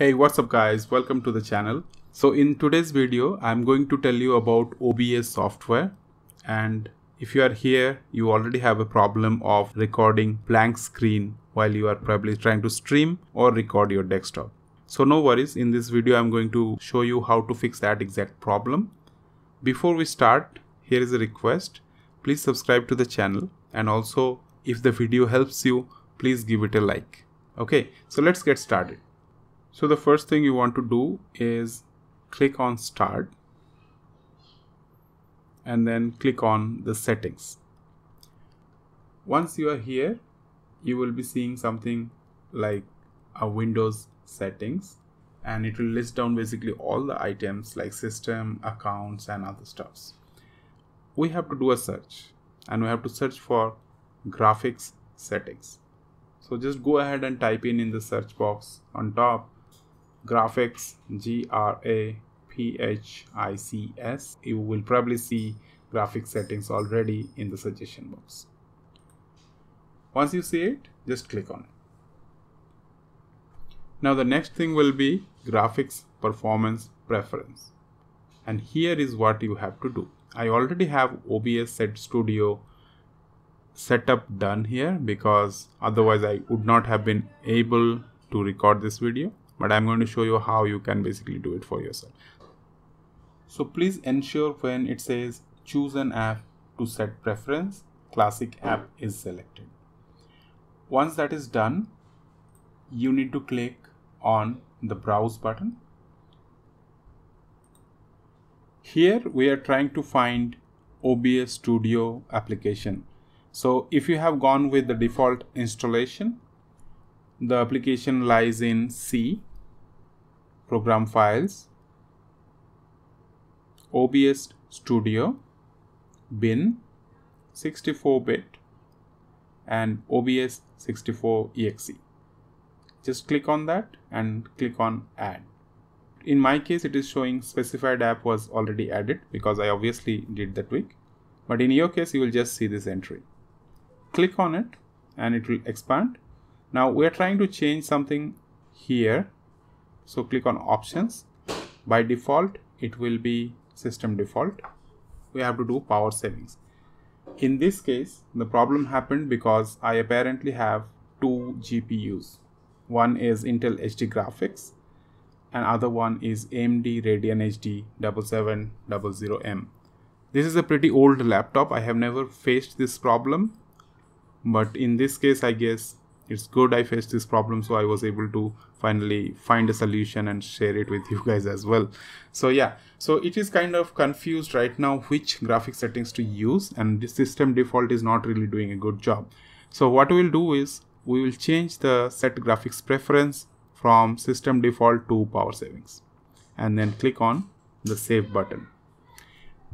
Hey, what's up guys? Welcome to the channel. So in today's video, I'm going to tell you about OBS software. And if you are here, you already have a problem of recording blank screen while you are probably trying to stream or record your desktop. So no worries, in this video, I'm going to show you how to fix that exact problem. Before we start, here is a request. Please subscribe to the channel and also if the video helps you, please give it a like. Okay, so let's get started. So the first thing you want to do is click on start and then click on the settings. Once you are here, you will be seeing something like a Windows settings and it will list down basically all the items like system, accounts and other stuffs. We have to do a search and we have to search for graphics settings. So just go ahead and type in in the search box on top graphics G R A P H I C S. You will probably see graphics settings already in the suggestion box. Once you see it, just click on it. Now the next thing will be graphics performance preference. And here is what you have to do. I already have OBS Set Studio setup done here because otherwise I would not have been able to record this video but I'm going to show you how you can basically do it for yourself. So please ensure when it says choose an app to set preference, classic app is selected. Once that is done, you need to click on the browse button. Here we are trying to find OBS Studio application. So if you have gone with the default installation, the application lies in C program files OBS Studio bin 64-bit and OBS 64exe just click on that and click on add. In my case it is showing specified app was already added because I obviously did the tweak but in your case you will just see this entry. Click on it and it will expand. Now we are trying to change something here so click on options. By default it will be system default. We have to do power savings. In this case the problem happened because I apparently have two GPUs one is Intel HD graphics and other one is AMD Radeon HD 7700M this is a pretty old laptop. I have never faced this problem but in this case I guess it's good I faced this problem so I was able to finally find a solution and share it with you guys as well. So yeah. So it is kind of confused right now which graphic settings to use and the system default is not really doing a good job. So what we'll do is we will change the set graphics preference from system default to power savings and then click on the save button.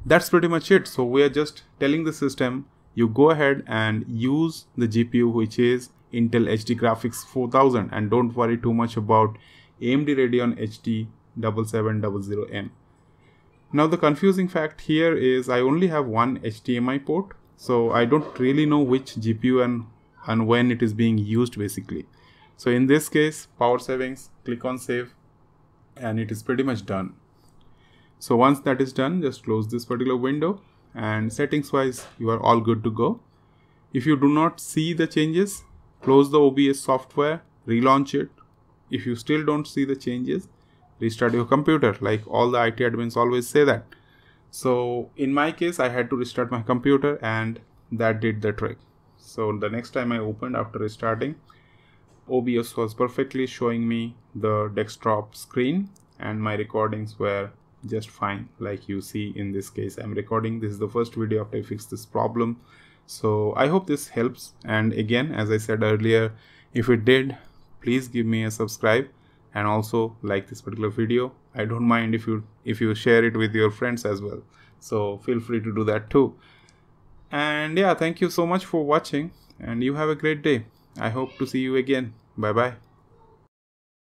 That's pretty much it. So we are just telling the system you go ahead and use the GPU which is Intel HD Graphics 4000 and don't worry too much about AMD Radeon HD 7700M. Now the confusing fact here is I only have one HDMI port so I don't really know which GPU and, and when it is being used basically. So in this case power savings click on save and it is pretty much done. So once that is done just close this particular window and settings wise you are all good to go. If you do not see the changes close the OBS software, relaunch it. If you still don't see the changes, restart your computer like all the IT admins always say that. So in my case, I had to restart my computer and that did the trick. So the next time I opened after restarting, OBS was perfectly showing me the desktop screen and my recordings were just fine like you see in this case i'm recording this is the first video after i fixed this problem so i hope this helps. And again as i said earlier if it did please give me a subscribe and also like this particular video. I don't mind if you if you share it with your friends as well. So feel free to do that too. And yeah thank you so much for watching. And you have a great day. I hope to see you again. Bye bye